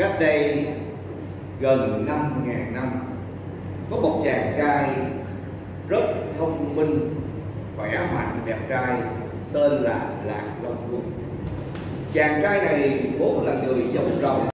cách đây gần 5.000 năm, có một chàng trai rất thông minh, khỏe mạnh, đẹp trai, tên là lạc long quân. Chàng trai này vốn là người giống rồng.